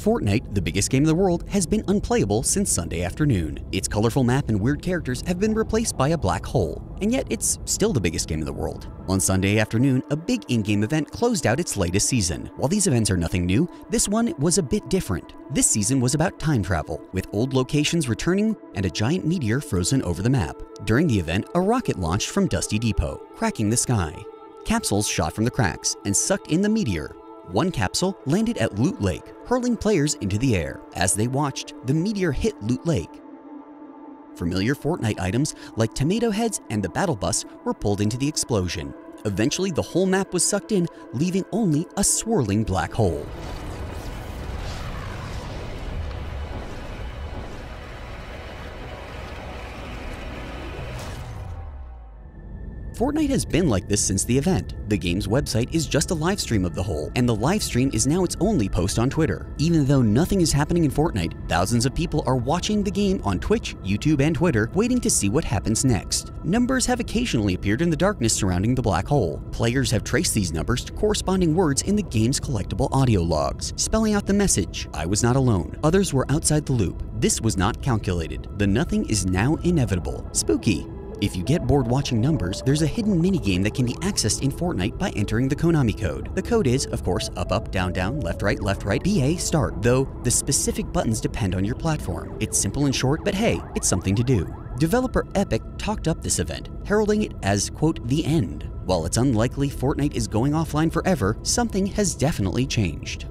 Fortnite, the biggest game in the world, has been unplayable since Sunday afternoon. Its colorful map and weird characters have been replaced by a black hole, and yet it's still the biggest game in the world. On Sunday afternoon, a big in-game event closed out its latest season. While these events are nothing new, this one was a bit different. This season was about time travel, with old locations returning and a giant meteor frozen over the map. During the event, a rocket launched from Dusty Depot, cracking the sky. Capsules shot from the cracks and sucked in the meteor, one capsule landed at Loot Lake, hurling players into the air. As they watched, the meteor hit Loot Lake. Familiar Fortnite items like tomato heads and the battle bus were pulled into the explosion. Eventually, the whole map was sucked in, leaving only a swirling black hole. Fortnite has been like this since the event. The game's website is just a live stream of the hole, and the live stream is now its only post on Twitter. Even though nothing is happening in Fortnite, thousands of people are watching the game on Twitch, YouTube, and Twitter, waiting to see what happens next. Numbers have occasionally appeared in the darkness surrounding the black hole. Players have traced these numbers to corresponding words in the game's collectible audio logs, spelling out the message, I was not alone. Others were outside the loop. This was not calculated. The nothing is now inevitable. Spooky. If you get bored watching numbers, there's a hidden minigame that can be accessed in Fortnite by entering the Konami code. The code is, of course, up up, down down, left right, left right, BA, start, though the specific buttons depend on your platform. It's simple and short, but hey, it's something to do. Developer Epic talked up this event, heralding it as, quote, the end. While it's unlikely Fortnite is going offline forever, something has definitely changed.